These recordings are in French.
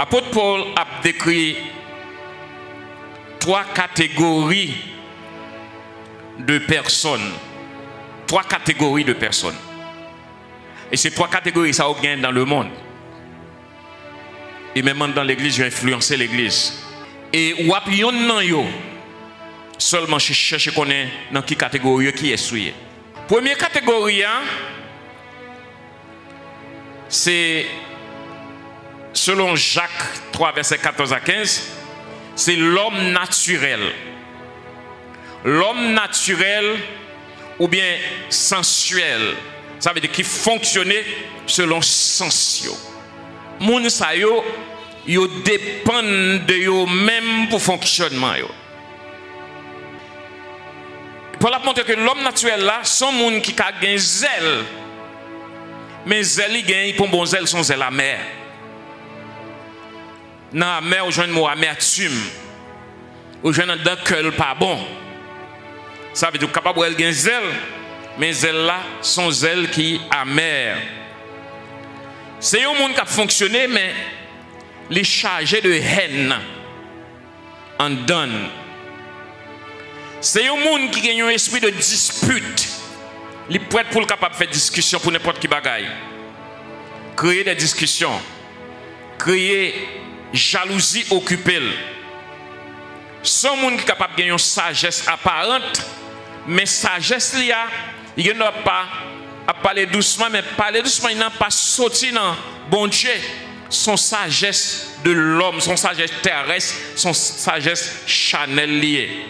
Apôtre Paul a décrit trois catégories de personnes. Trois catégories de personnes. Et ces trois catégories, ça gagne dans le monde. Et même dans l'église, j'ai influencé l'église. Et wap yon nan yo, seulement je cherche connaît dans quelle catégorie qui est souillé. Première catégorie, hein, c'est selon Jacques 3, verset 14 à 15, c'est l'homme naturel. L'homme naturel ou bien sensuel. Ça veut dire qu'il fonctionnait selon sens yo. Moun sa yo, yo dépendent de yo même pour fonctionnement yo. Pour la montrer que l'homme naturel là, son monde qui a un zèle. Mais zèle il gagne pour bon zèle son zèle amer. Dans la mer, au jeune mot amertume. Au jeune d'un cœur pas bon. Ça veut dire capable de gain zèle, mais zèle là, son zèle qui amer. C'est un monde qui a fonctionné, mais les chargé de haine en donne. C'est un monde qui a un esprit de dispute. Il est prêt pour le capable de faire discussion pour n'importe qui bagaille. Créer des discussions. Créer jalousie occupée. Son monde qui est capable de une sagesse apparente, mais sagesse il n'a pas à parler doucement, mais parler doucement, il n'a pas sorti dans bon Dieu. Son sagesse de l'homme, son sagesse terrestre, son sagesse chanel liée.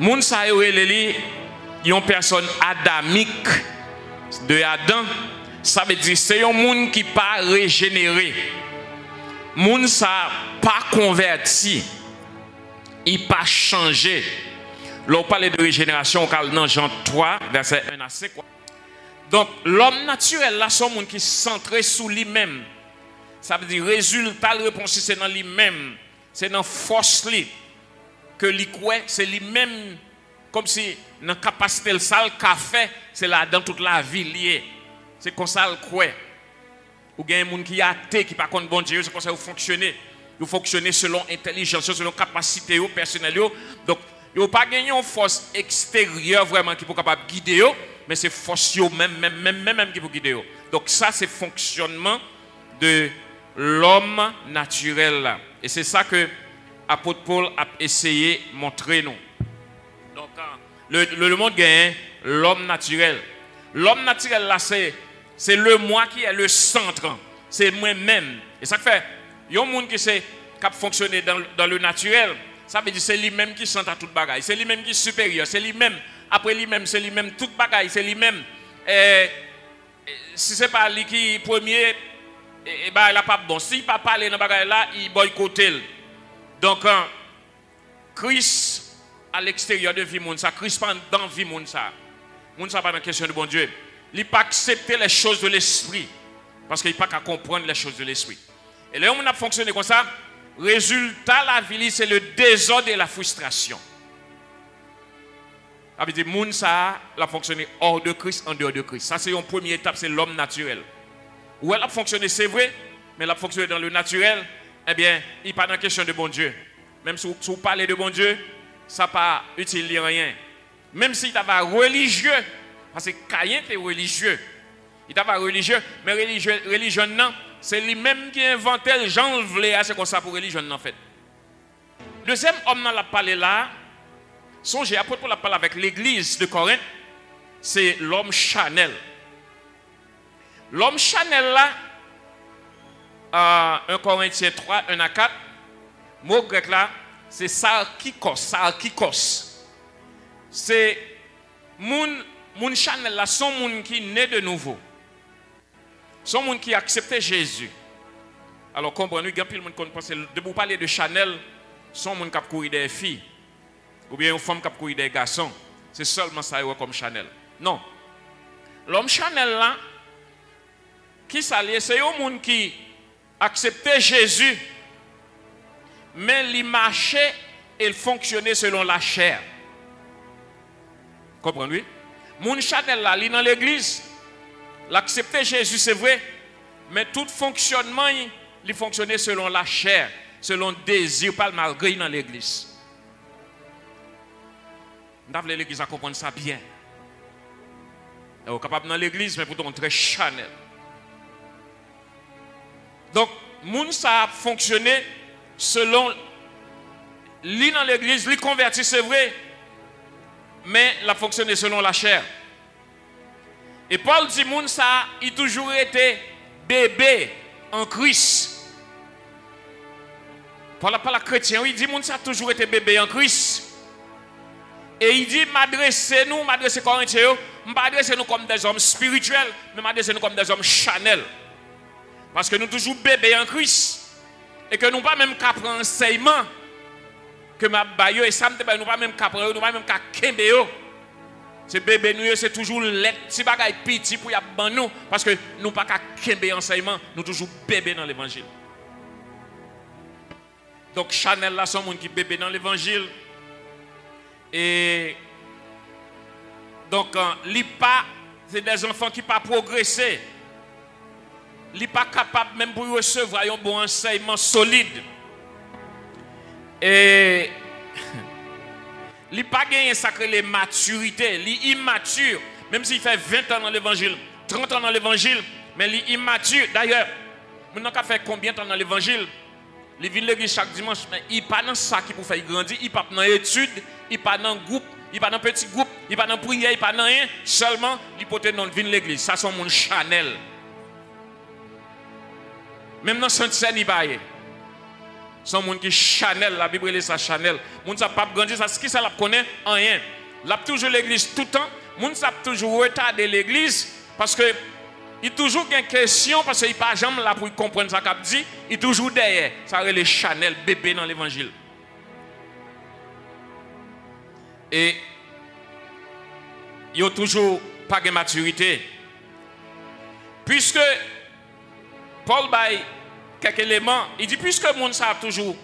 Moun sa yo li yon personne adamique de Adam, ça veut dire c'est un monde qui pas régénéré. Moun sa pas converti. Il pas changé. L'on parle de régénération dans Jean 3 verset 1 à 5. Donc l'homme naturel là son monde qui est centré sur lui-même. Ça veut dire résultat le réponse c'est dans lui-même, c'est dans force lui que lui c'est lui-même comme si dans capacité le sale café, c'est là dans toute la vie liée. C'est comme ça le croit. Ou bien monde qui a athée qui pas contre bon Dieu, c'est comme ça vous fonctionnez. Vous fonctionnez selon intelligence, selon capacité personnelle. Donc, vous pas gagné une force extérieure vraiment qui peut capable guider mais c'est force même même même même qui peut guider Donc ça c'est fonctionnement de l'homme naturel Et c'est ça que apôtre Paul a essayé de montrer nous. Donc, hein, le, le, monde gagne l'homme naturel. L'homme naturel, là, c'est, c'est le moi qui est le centre. C'est moi-même. Et ça fait, il y a un monde qui sait qui fonctionner dans, le naturel. Ça veut dire c'est lui-même qui centre à toute bagaille. C'est lui-même qui est supérieur. C'est lui-même. Après lui-même, c'est lui-même toute bagaille. C'est lui-même. Si c'est pas lui qui est premier, ben, il n'a pas bon. S'il ne pas parler dans bagaille là, il boycotte. Donc, hein, Christ à l'extérieur de vie, ça, Christ dans vie, ça. Moun pas dans question de bon Dieu. Il n'a pas accepté les choses de l'esprit. Parce qu'il n'a pas qu'à comprendre les choses de l'esprit. Et là, on a fonctionné comme ça. Résultat, la vie, c'est le désordre et la frustration. Dire, moun ça, a fonctionné hors de Christ, en dehors de Christ. Ça, c'est une première étape, c'est l'homme naturel. Où elle a fonctionné, c'est vrai, mais elle a fonctionné dans le naturel, eh bien, il n'est pas dans question de bon Dieu. Même si vous parlez de bon Dieu, ça n'a pas utile rien. Même si tu va religieux, parce que Caïn était religieux. Il était religieux, mais religieux, religion, non, c'est lui-même qui a inventé le genre c'est comme ça pour religion, en fait. Deuxième homme dans la parlé là, songez, après pour la parler avec l'église de Corinthe, c'est l'homme Chanel. L'homme Chanel là, 1 Corinthiens 3, 1 à 4, mot grec là, c'est sarkikos, sarkikos. C'est moun, moun Chanel là, son moun qui naît de nouveau. Son moun qui accepté Jésus. Alors comprenez, il y a plus de monde qui pense, de vous parler de Chanel, son moun qui a couru des filles. Ou bien une femme qui a couru des garçons. C'est seulement ça comme Chanel. Non. L'homme Chanel là, qui s'allie, c'est un monde qui accepter Jésus, mais il marchait et il fonctionnait selon la chair. Comprenez? Mon Chanel là, il dans l'église, l'accepter Jésus, c'est vrai, mais tout fonctionnement il fonctionnait selon la chair, selon le désir, pas le malgré dans l'église. Nous avons l'église à comprendre ça bien. Vous êtes capable dans l'église, mais pourtant très chanel. Donc, moun ça a fonctionné selon lui dans l'église, lui converti, c'est vrai, mais il a fonctionné selon la chair. Et Paul dit, moun ça, il toujours été bébé en Christ. Paul pas la chrétien, il dit, moun ça a toujours été bébé en Christ. Et il dit, m'adressez nous, m'adressez Corinthiens, m'adressez nous comme des hommes spirituels, mais m'adressez nous comme des hommes chanel. Parce que nous toujours bébés en Christ. Et que nous pas même prendre enseignement que ma baille et ça nous pas même qu'à nous pas même qu'à kembe C'est bébé nous c'est toujours lettre, si bagaille petit pour y ban nous parce que nous pas qu'à kembe enseignement, nous toujours bébés dans l'évangile. Donc Chanel là sont monde qui bébé dans l'évangile. Et donc, euh, pas, c'est des enfants qui pas progressé. N'est pas capable même pour recevoir un bon enseignement solide. Et il n'a pas gagné sacré les maturité, il immature. Même s'il fait 20 ans dans l'évangile, 30 ans dans l'évangile, mais il est immature. D'ailleurs, maintenant qu'il fait combien de temps dans l'évangile? Il vient l'église chaque dimanche, mais il pas dans ça qui pour faire grandir, il pas dans l'étude, il pas dans groupe, il pas dans petit groupe, il pas dans la prière, il pas dans rien. Seulement, être dans l'église. Ça, c'est mon Chanel. Même dans Saint-Seine, il va Son monde qui Chanel, la Bible est ça Chanel. Moun ça pas grandir, ça qui ça la connaît rien. L'a toujours l'église tout le temps. Moun ça toujours retarder l'église parce que il toujours une question parce qu'il pas jamais là pour comprendre ça qu'a dit, il toujours derrière. Ça les Chanel bébé dans l'évangile. Et il a toujours pas de maturité. Puisque Paul baille quelques éléments. Il dit, puisque le monde a toujours,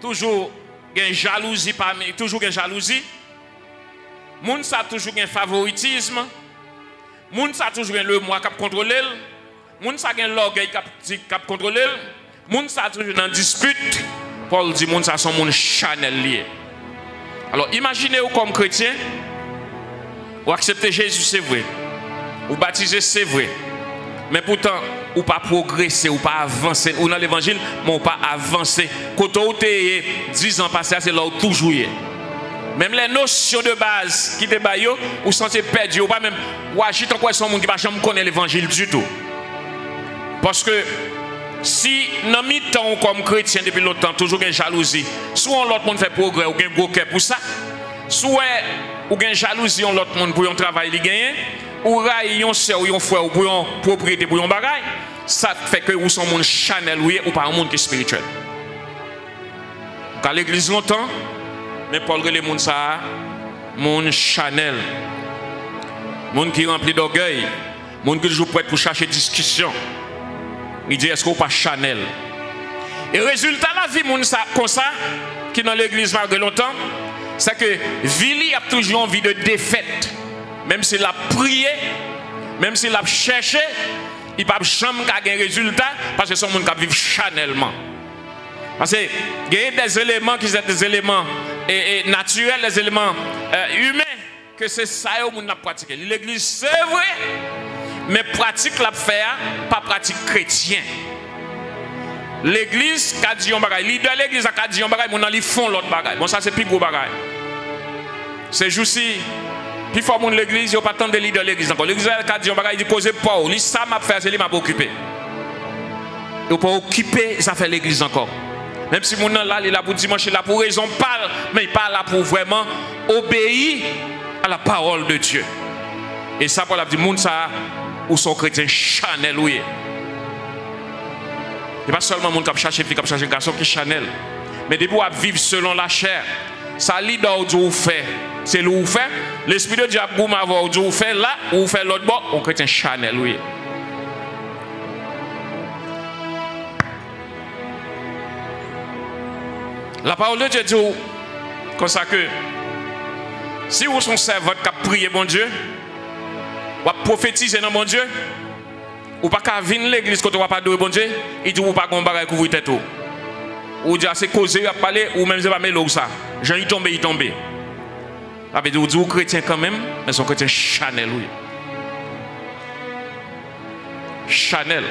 toujours une jalousie parmi, toujours une jalousie, le monde a toujours un favoritisme, le monde a toujours le moi qui contrôle, le monde a l'orgueil qui contrôle, le monde a toujours une dispute. Paul dit, le monde a son monde chanel. Alors imaginez-vous comme chrétien, vous acceptez Jésus, c'est vrai. Vous baptisez, c'est vrai. Mais pourtant, ou pas progresser, ou pas avancer, ou dans l'évangile, mais ou pas avancer. Quand vous avez 10 ans passés, c'est là où toujours Même les notions de base qui te baillent, ou sentez perdu, ou pas même, ou agir en quoi son monde qui va jamais connaître l'évangile du tout. Parce que si dans mi temps comme chrétien depuis longtemps, toujours une jalousie, soit l'autre monde fait progrès, ou un gros cœur pour ça, soit ou une jalousie, l'autre monde pour un travail, il gagne, ou raille yon sœur ou yon frère ou pour yon propriété pour yon bagay, ça fait que vous sont monde chanel ou pas un monde qui est spirituel. À l'église longtemps, mais Paul les monde ça monde chanel. Monde qui rempli d'orgueil, monde qui toujours prêt pour chercher discussion. Il dit est-ce qu'on pas chanel? Et résultat la vie monde ça comme ça qui dans l'église malgré longtemps, c'est que Vili a toujours envie de défaite. Même s'il a prié, même s'il a cherché, il peut jamais un résultat parce que son monde qui vivre chanellement. Parce que il y a des éléments qui sont des éléments naturels, des éléments euh, humains, que c'est ça que a pratiqué. L'église, c'est vrai, mais pratique la faire, pas pratique chrétien. L'église, qui a dit un bagage, leader l'église a dit un bagage, mon font l'autre bagage. Bon, ça c'est plus gros bagage. C'est juste puis faut que l'église, a pas tant de leaders de l'église encore. L'église a dit, on dit, causer pas. Lui, ça m'a fait, c'est lui m'a occupé. Il pas occuper, ça fait l'église encore. Même si mon là, il est là pour dimanche, il est là pour raison, parle, mais il parle là pour vraiment obéir à la parole de Dieu. Et ça, pour la dit, monde ça, ou son chrétien Chanel, oui. Il pas seulement monde qui cherche fille, qui cherche garçon qui Chanel. Mais des à vivre selon la chair. Ça, leader, Dieu fait c'est là où fait. L'Esprit de Dieu a boum avoir où fait là, où fait l'autre bord, on chrétien Chanel, oui. La parole de Dieu dit comme ça que si vous son servant qui a prié mon Dieu, ou prophétiser dans mon Dieu, Ou pas qu'à venir l'église quand on va pas de bon Dieu, il dit ou pas qu'on bagaille couvrir tête ou. Ou dit c'est causer à parler ou même c'est pas mêler ça. Jean il tombe, il tombe. Ça veut dire dit ou chrétien quand même, mais son chrétien Chanel oui. Chanel.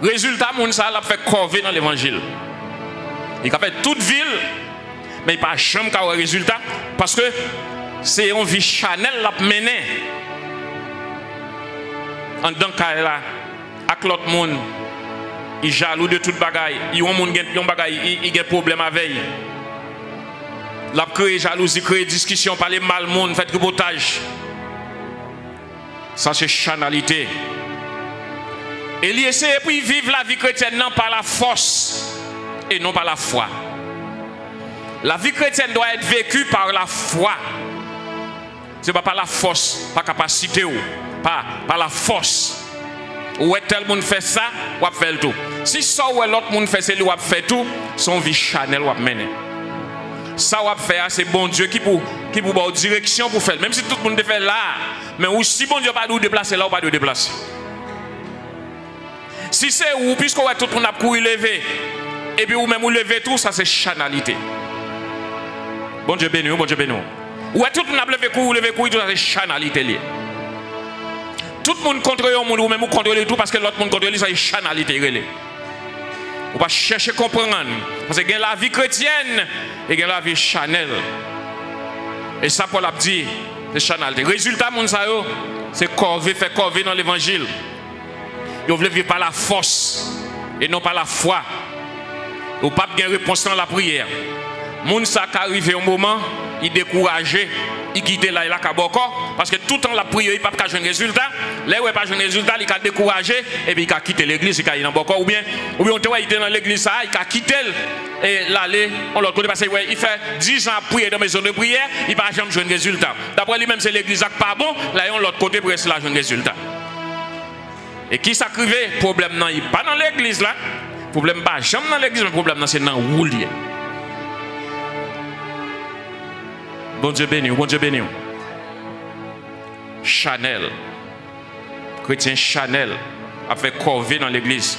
Résultat, mon ça a fait corvée dans l'évangile. Il a fait toute ville, mais il n'a pas jamais de résultat parce que c'est une vie Chanel l'a mené. En tant là, avec l'autre monde, il jaloux de toute bagaille. Il y a un monde qui a problème avec. L'a créé jalousie, créé discussion, parler mal monde, fait reportage. Ça c'est chanalité. Et il essaie de vivre la vie chrétienne non par la force et non par la foi. La vie chrétienne doit être vécue par la foi. Ce n'est pas par la force, par capacité, pas par la force. Ou est tel monde fait ça, ou fait tout. Si ça ou l'autre monde fait ça, ou fait tout, son vie chanel ou mener. Ça ou faire, c'est bon Dieu qui pour qui pour direction pour faire. Même si tout le monde fait là, mais aussi bon Dieu pas de déplacer là ou pas de déplacer. Si c'est où, puisque tout le monde a couru lever, et puis ou même vous lever tout, ça c'est chanalité. Bon Dieu béni, bon Dieu béni. Ou tout le monde a levé couru, lever couru, tout ça c'est chanalité liée. Tout le monde contrôle le monde ou même vous contrôlez tout parce que l'autre monde contrôle ça c'est chanalité. Ou pas chercher à comprendre parce que a la vie chrétienne et a la vie chanel. Et ça pour l'a dit, c'est chanalité. Résultat mon ça c'est corvée fait corvée dans l'évangile. Ils veulent vivre par la force et non par la foi. Ou pas bien réponse dans la prière. Moun ça arrivé au moment, il découragé, il quitte là il a parce que tout le temps la prière il pas de résultat. Là il pas de résultat, il a découragé et puis il a quitté l'église, il a dans ou bien ou bien on il était dans l'église ça, il a quitté et l'aller on l'autre côté parce qu'il il fait 10 ans à prier dans maison de prière, il pas jamais jouer résultat. D'après lui même c'est l'église qui pas bon, là on l'autre côté pour essayer de résultat. Et qui s'acrivait? Problème non, il pas dans l'église là. Problème pas jamais dans l'église, mais problème c'est dans où Bon Dieu béni, bon Dieu béni. Chanel, chrétien Chanel, a fait corvée dans l'église.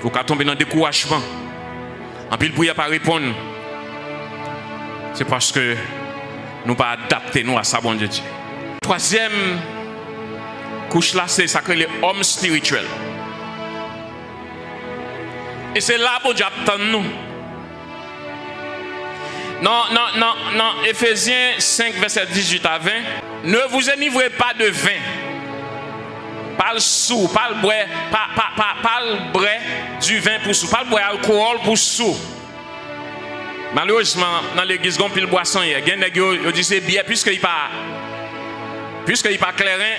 Vous pouvez tomber dans le découragement. En pile pour pas répondre. C'est parce que nous pas adapter nous à ça, bon Dieu. Troisième couche là, c'est ça que les hommes spirituels. Et c'est là que Dieu attend nous. Non, non, non, non, Ephésiens 5, verset 18 à 20. Ne vous enivrez pas de vin. Pas le sou, pas le bois, pas, pas, pas, le bois du vin pour sou, pas le bois alcool pour sou. Malheureusement, dans l'église, y a pile boisson. Il y a des gens qui disent bien, puisqu'il pas puisqu'il pas clairin,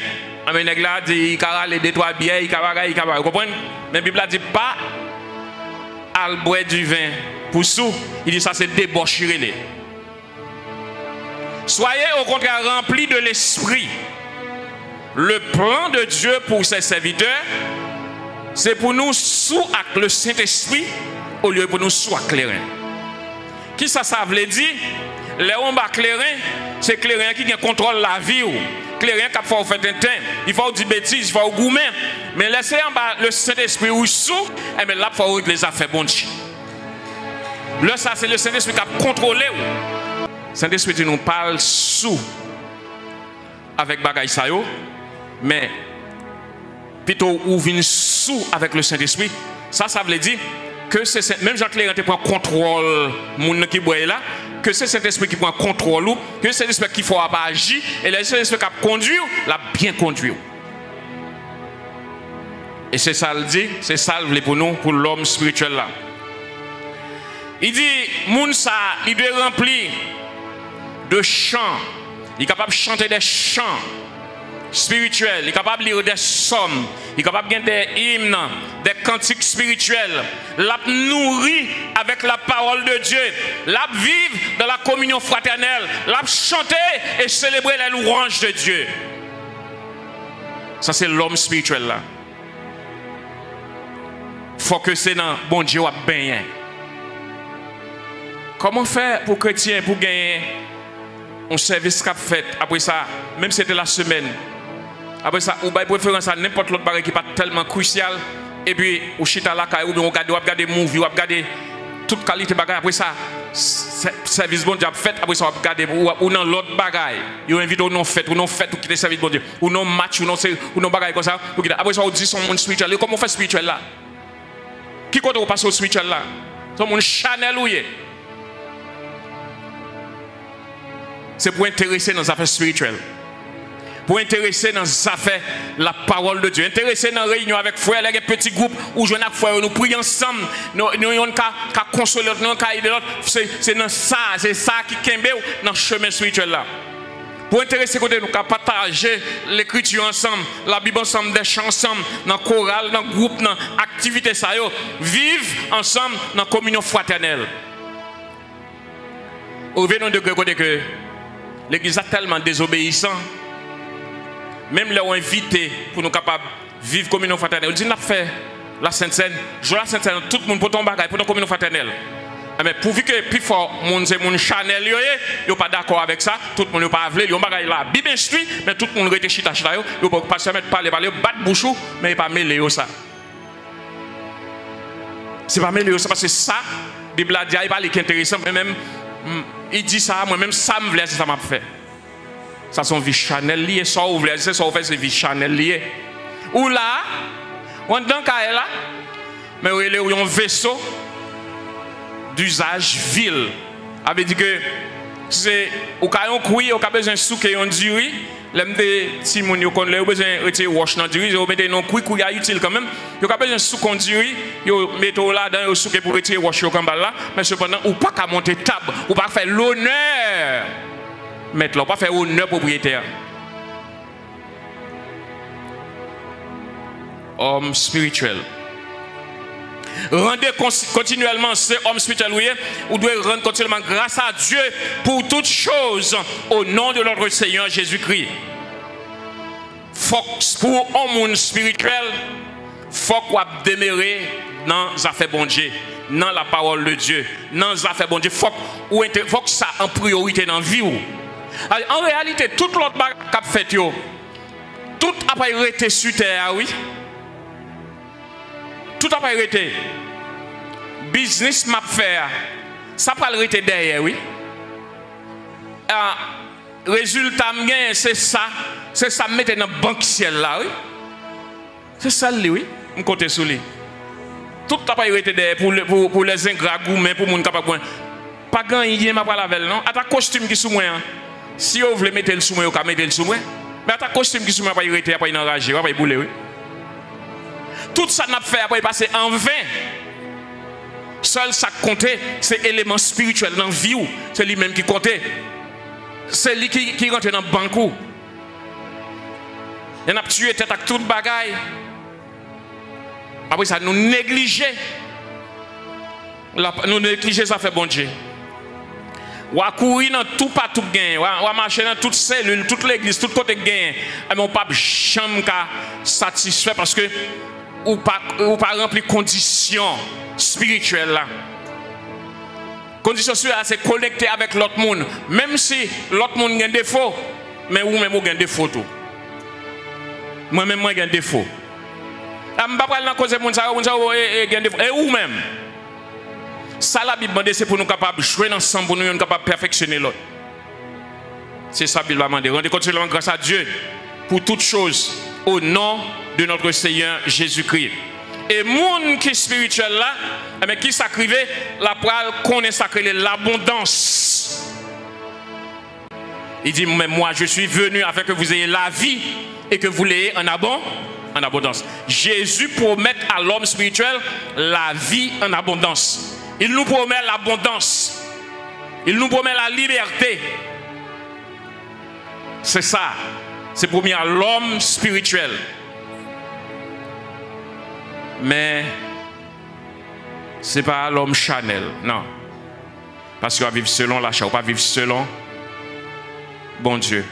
mais nèg là dit il a les deux trois bières, il a il a vous comprenez? Mais la Bible dit pas al boire du vin pour sous, il dit ça c'est débaucherie. Soyez au contraire remplis de l'esprit. Le plan de Dieu pour ses serviteurs, c'est pour nous sous avec le Saint-Esprit au lieu pour nous sous clairin. Qui ça ça veut dire? Les hommes clairin, c'est clairin qui contrôle la vie rien qui faut faire un temps. Il faut dire bêtises, il faut gourmet. Mais laissez en bas le Saint-Esprit ou sous, et eh bien là, il faut les affaires. Là, ça, c'est le Saint-Esprit qui a contrôlé. Saint-Esprit nous parle sous avec Bagay mais plutôt ou vient sous avec le Saint-Esprit. Ça, ça veut dire que c'est même Jean-Claire prend contrôle mon qui là, que c'est cet esprit qui prend contrôle, que c'est l'esprit qui faut pas agir, et l'esprit qui conduit, l'a bien conduit. Et c'est ça le dit, c'est ça le pour nous, pour l'homme spirituel là. Il dit, Mounsa, il doit remplir de chants. Il est capable de chanter des chants spirituels. Il est capable de lire des sommes. Il est capable de gagner des hymnes, des cantiques spirituels. L'a nourri avec la parole de Dieu. L'a vivre dans la communion fraternelle. L'a chanter et célébrer les louanges de Dieu. Ça, c'est l'homme spirituel là. faut que c'est dans bon Dieu à bien. Comment faire pour chrétien pour gagner un service qu'a fait après ça, même si c'était la semaine, Après ça, ou bail préférence à n'importe l'autre bagage qui n'est pas tellement crucial. Et puis, ou chita la caille, ou bien on regarde, ou regarde movie, ou toute qualité bagage. Après ça, service bon Dieu fait. Après ça, on regarde, ou l'autre bagage. Vous invite ou non fait, ou non fait, ou quitter service bon Dieu. Ou non match, ou non, ou non bagage comme ça. Après ça, on dit son monde spirituel. Comment on fait spirituel là? Qui compte on passe au spirituel là? Son monde Chanel ou C'est pour intéresser dans les affaires spirituelles pour intéresser dans ça fait la parole de Dieu. Intéresser dans la réunion avec frères, les petits groupes où je n'ai frères, nous prions ensemble, nous avons qu'à consoler nous avons qu'à aider l'autre. C'est dans ça, c'est ça qui kembe dans le chemin spirituel là. Pour intéresser côté nous, qu'à partager l'écriture ensemble, la Bible ensemble, des chants ensemble, dans le choral, dans le groupe, dans l'activité ça vivre ensemble dans la communion fraternelle. Au venons de côté que l'église est tellement désobéissant même ont invité pour nous capables de vivre comme une fraternelle. On dit, on fait la Sainte-Seine, je la Sainte-Seine, tout le monde pour ton bagage, pour nous communion fraternelle. Mais eh pourvu que plus fort, mon c'est mon Chanel, yo pas d'accord avec ça, tout le monde pas avlé, yo bagage là, bien instruit, mais tout le monde rete chita chita yo, yo pas se mettre parler parler, battre bouchou, mais pas mêler ça. C'est pas mêler ça parce que ça, la Bible a dit, il parle qui intéressant, mais même hmm, il dit ça, moi même ça me plaît, ça m'a fait. Ça son vie Chanel lié, ça ouvre, c'est ça fait c'est vie Chanel lié. Ou là, on dans là, mais il a un vaisseau d'usage vil. Ça veut que c'est au cas on au cas besoin de souke on duri, l'aime de si mon yo kon le besoin retirer wash dans duri, yo mettre non couille couille utile quand même. Yo ka besoin souke on duri, yo mettre là dans yo souke pour retirer wash yo comme là, mais cependant ou pas qu'à monter table, ou pas faire l'honneur mettre là, pas faire honneur propriétaire. Homme spirituel. Rendez continuellement ce homme spirituel, vous devez rendre continuellement grâce à Dieu pour toutes choses au nom de notre Seigneur Jésus-Christ. Pour un monde spirituel, faut qu'on demeurer dans les affaires bon Dieu, dans la parole de Dieu, dans les affaires bon Dieu. Faut que ça en priorité dans la vie. En realite, tout l'ot bag kap fet yo, tout apay rete sute a oui. Tout apay rete. Biznis map fe a, sa pal rete deye oui. A, rezultat mgen se sa, se sa mette nan bank siel la oui. Se sa li oui, mkote sou li. Tout apay rete deye pou, pou, pou le zengra goumen, pou moun kapakwen. Pa gan yin map alavel non, ata kostim ki sou mwen an. Si vous voulez mettre le sous moi, vous pouvez mettre le sous moi. Mais ta costume qui sous moi, pas irriter, pas enragé, pas bouler. Tout ça n'a fait après passer en vain. Seul ça comptait, c'est l'élément spirituel dans la vie. C'est lui-même qui comptait. C'est lui qui, rentre dans le banco. Il a tué tête avec tout le bagaille. Après ça, nous négliger. Nous négliger, ça fait bon Dieu. Ou à courir dans tout partout gain, ou marcher dans toute cellule, toute l'église, tout côté gain. Mais on pas jamais satisfait parce que ou pas ou pas remplir conditions spirituelles là. Condition spirituelle c'est connecter avec l'autre monde, même si l'autre monde a des défauts, mais ou même vous avez des défauts tout. Moi même moi j'ai des défauts. Je ne pas parler dans cause monde ça et ou même? Ça, la Bible c'est pour nous capables de jouer ensemble, pour nous être capables de perfectionner l'autre. C'est ça, la Bible demande. Rendez continuellement grâce à Dieu pour toutes choses au nom de notre Seigneur Jésus-Christ. Et monde qui est spirituel là, mais eh qui s'acrivait, la parole qu'on est sacré l'abondance. Il dit, mais moi je suis venu afin que vous ayez la vie et que vous l'ayez en abondance en abondance. Jésus promet à l'homme spirituel la vie en abondance. Il nous promet l'abondance. Il nous promet la liberté. C'est ça. C'est promis à l'homme spirituel. Mais ce n'est pas l'homme Chanel. Non. Parce qu'il va vivre selon l'achat, ou pas vivre selon bon Dieu.